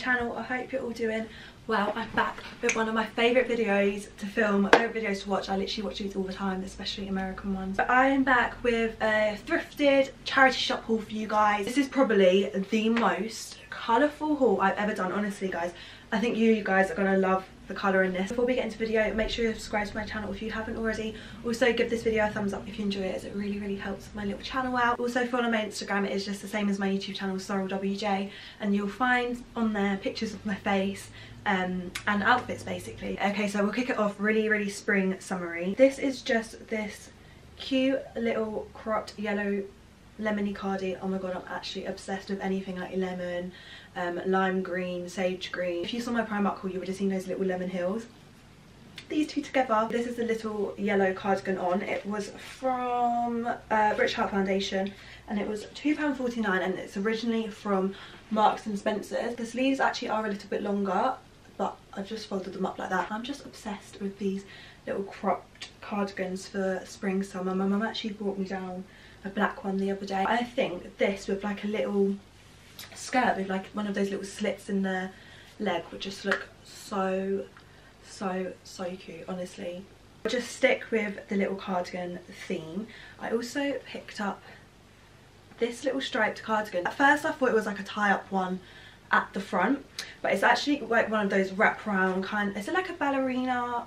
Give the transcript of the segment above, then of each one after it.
channel. I hope you're all doing well. I'm back with one of my favourite videos to film, favourite videos to watch. I literally watch these all the time, especially American ones. But I am back with a thrifted charity shop haul for you guys. This is probably the most colourful haul I've ever done, honestly guys. I think you, you guys are to love the colour in this. Before we get into the video, make sure you subscribe to my channel if you haven't already. Also give this video a thumbs up if you enjoy it as it really, really helps my little channel out. Also follow my Instagram, it is just the same as my YouTube channel, SorrelWJ, and you'll find on there pictures of my face um, and outfits basically. Okay, so we'll kick it off really, really spring summery. This is just this cute little cropped yellow lemony cardi oh my god i'm actually obsessed with anything like lemon um, lime green sage green. If you saw my primark haul you would have seen those little lemon hills. These two together this is a little yellow cardigan on. It was from uh, British Heart Foundation and it was £2.49 and it's originally from Marks and Spencer's. The sleeves actually are a little bit longer but I've just folded them up like that. I'm just obsessed with these little cropped cardigans for spring summer. My mum actually brought me down a black one the other day. I think this with like a little skirt with like one of those little slits in the leg would just look so, so, so cute, honestly. I'll just stick with the little cardigan theme. I also picked up this little striped cardigan. At first I thought it was like a tie-up one at the front, but it's actually like one of those wrap around kind, is it like a ballerina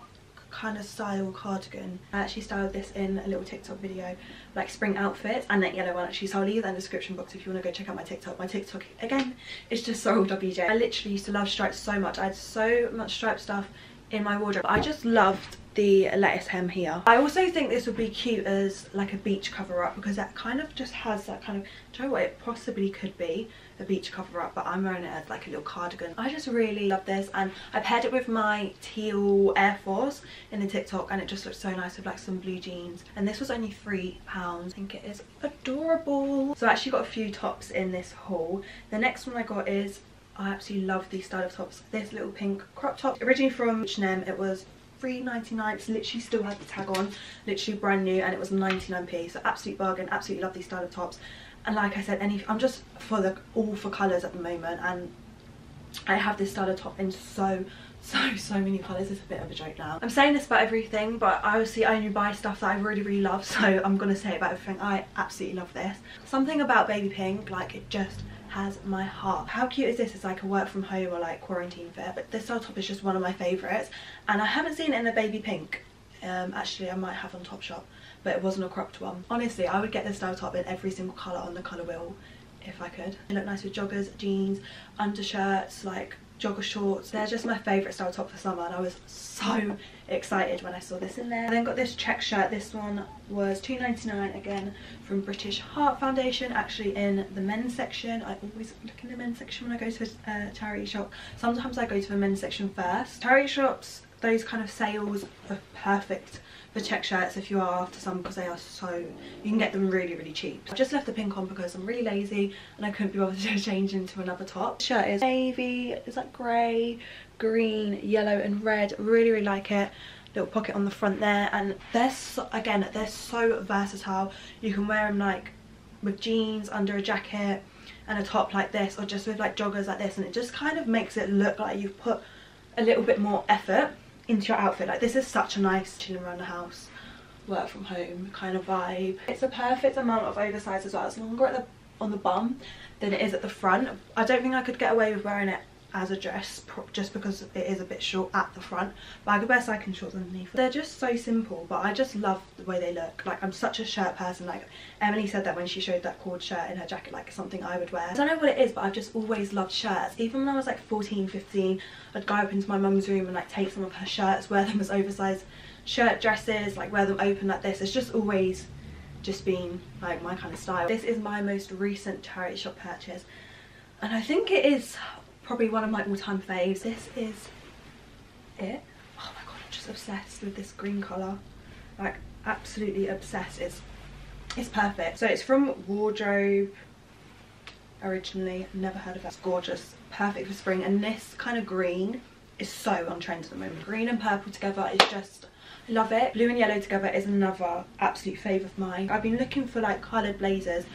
kind of style cardigan. I actually styled this in a little TikTok video, like spring outfits, and that yellow one actually, so I'll leave that in the description box if you want to go check out my TikTok. My TikTok, again, is just Sorrel WJ. I literally used to love stripes so much. I had so much stripe stuff in my wardrobe. I just loved the lettuce hem here. I also think this would be cute as like a beach cover up because that kind of just has that kind of, do you know what it possibly could be? A beach cover up but I'm wearing it as like a little cardigan. I just really love this and I paired it with my teal Air Force in the TikTok and it just looks so nice with like some blue jeans and this was only three pounds. I think it is adorable. So I actually got a few tops in this haul. The next one I got is I absolutely love these style of tops. This little pink crop top, originally from H&M, it was 3.99. It's literally still had the tag on, literally brand new, and it was 99p. So absolute bargain. Absolutely love these style of tops. And like I said, any I'm just for the all for colours at the moment, and I have this style of top in so so so many colours it's a bit of a joke now i'm saying this about everything but obviously i only buy stuff that i really really love so i'm gonna say about everything i absolutely love this something about baby pink like it just has my heart. How cute is this? It's like a work from home or like quarantine fair, but this style top is just one of my favourites. And I haven't seen it in a baby pink. Um, actually, I might have on Topshop, but it wasn't a cropped one. Honestly, I would get this style top in every single colour on the colour wheel if I could. They look nice with joggers, jeans, undershirts, like jogger shorts. They're just my favourite style top for summer and I was so excited when I saw this in there. I then got this check shirt. This one was 2.99 again from British Heart Foundation actually in the men's section. I always look in the men's section when I go to a uh, charity shop. Sometimes I go to the men's section first. Charity shops, those kind of sales are perfect for check shirts if you are after some because they are so you can get them really really cheap. I've just left the pink on because i'm really lazy and i couldn't be bothered to change into another top. The shirt is navy it's like grey green yellow and red. Really really like it. Little pocket on the front there and they're so, again they're so versatile. You can wear them like with jeans under a jacket and a top like this or just with like joggers like this and it just kind of makes it look like you've put a little bit more effort into your outfit. Like this is such a nice chilling around the house work from home kind of vibe. It's a perfect amount of oversize as well. It's longer at the on the bum than it is at the front. I don't think i could get away with wearing it as a dress just because it is a bit short at the front but I could wear cycling shorts underneath. They're just so simple but I just love the way they look like I'm such a shirt person like Emily said that when she showed that cord shirt in her jacket like something I would wear. I don't know what it is but I've just always loved shirts even when I was like 14 15 I'd go up into my mum's room and like take some of her shirts wear them as oversized shirt dresses like wear them open like this it's just always just been like my kind of style. This is my most recent charity shop purchase and I think it is probably one of my all-time faves. This is it. Oh my god, I'm just obsessed with this green colour. Like, absolutely obsessed. It's, it's perfect. So it's from Wardrobe originally. Never heard of it. It's gorgeous. Perfect for spring. And this kind of green is so on trend at the moment. Green and purple together is just love it blue and yellow together is another absolute fave of mine i've been looking for like coloured blazers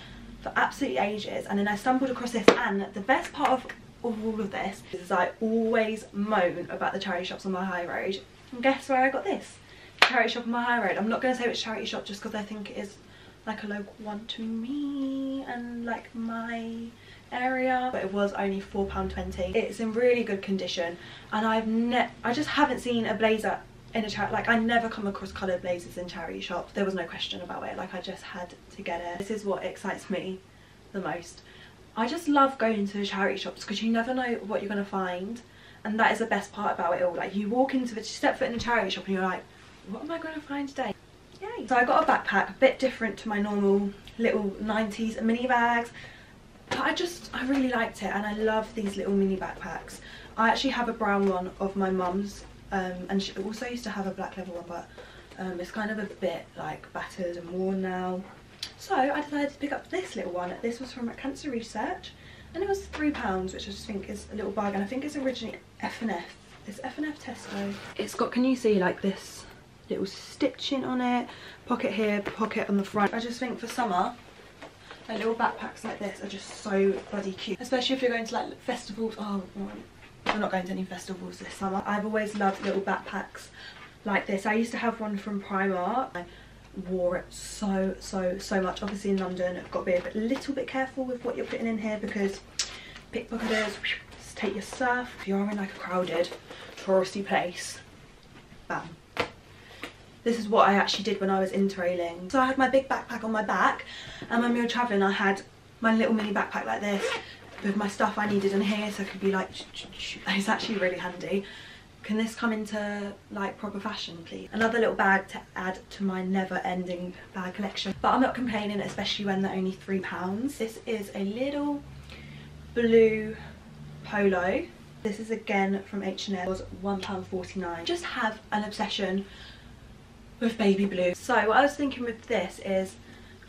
for absolutely ages and then i stumbled across this and the best part of all of this is I always moan about the charity shops on my high road. And guess where I got this? Charity shop on my high road. I'm not going to say which charity shop just because I think it is like a local one to me and like my area but it was only £4.20 it's in really good condition and I've ne I just haven't seen a blazer in a charity like I never come across coloured blazers in charity shops there was no question about it like I just had to get it this is what excites me the most I just love going to charity shops because you never know what you're going to find and that is the best part about it all. Like you walk into the, step foot in a charity shop and you're like what am I going to find today? Yay. so I got a backpack a bit different to my normal little 90s mini bags but I just I really liked it and I love these little mini backpacks. I actually have a brown one of my mum's um, and she also used to have a black leather one but um, it's kind of a bit like battered and worn now so I decided to pick up this little one. This was from Cancer Research and it was three pounds which I just think is a little bargain. I think it's originally F&F it's F&F Tesco. It's got can you see like this little stitching on it? Pocket here pocket on the front. I just think for summer like little backpacks like this are just so bloody cute. Especially if you're going to like festivals. Oh we're not going to any festivals this summer. I've always loved little backpacks like this. I used to have one from Primark wore it so so so much obviously in London I've got to be a bit, little bit careful with what you're putting in here because pickpocketers take your stuff if you're in like a crowded touristy place bam this is what I actually did when I was interrailing. So I had my big backpack on my back and when we were travelling I had my little mini backpack like this with my stuff I needed in here so I could be like, it's actually really handy. Can this come into like proper fashion please? Another little bag to add to my never ending bag collection. But I'm not complaining especially when they're only £3. This is a little blue polo. This is again from H&M, was £1.49. Just have an obsession with baby blue. So what I was thinking with this is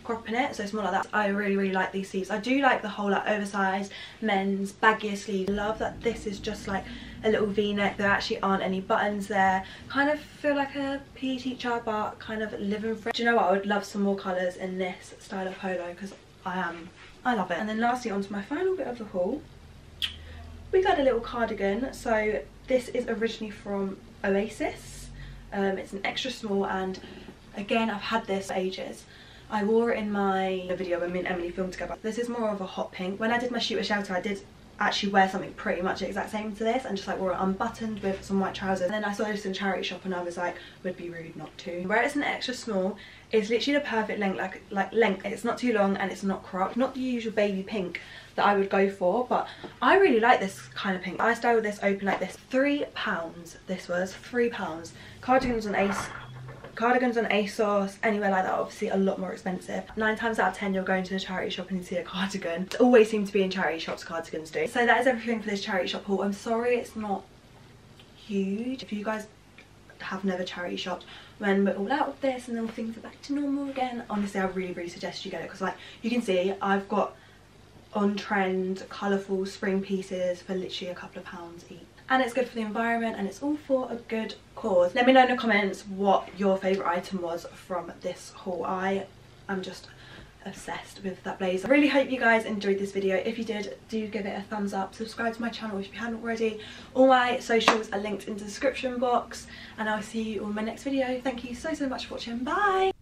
cropping it so it's more like that. I really really like these sleeves. I do like the whole like oversized men's baggier sleeves. Love that this is just like a little v-neck. There actually aren't any buttons there. Kind of feel like a PE teacher but kind of living free. Do you know what? I would love some more colours in this style of polo because I am. I love it. And then lastly onto my final bit of the haul. We got a little cardigan. So this is originally from Oasis um, it's an extra small and again I've had this for ages. I wore it in my video when me and Emily filmed together. This is more of a hot pink. When I did my shoot with Shelter I did actually wear something pretty much the exact same to this and just like wore it unbuttoned with some white trousers. And then I saw this in charity shop and I was like would be rude not to. Where it's an extra small it's literally the perfect length like like length. It's not too long and it's not cropped. Not the usual baby pink that I would go for but I really like this kind of pink. I styled this open like this. Three pounds. This was three pounds. Cardigans on ace cardigans on ASOS, anywhere like that, obviously a lot more expensive. Nine times out of ten, you're going to a charity shop and you see a cardigan. It always seem to be in charity shops, cardigans do. So that is everything for this charity shop haul. I'm sorry it's not huge. If you guys have never charity shopped, when we're all out of this and then things are back to normal again, honestly, I really, really suggest you get it. Because like, you can see, I've got on trend, colourful spring pieces for literally a couple of pounds each and it's good for the environment and it's all for a good cause. Let me know in the comments what your favourite item was from this haul. I am just obsessed with that blazer. I really hope you guys enjoyed this video. If you did, do give it a thumbs up. Subscribe to my channel if you haven't already. All my socials are linked in the description box and I'll see you on my next video. Thank you so, so much for watching. Bye!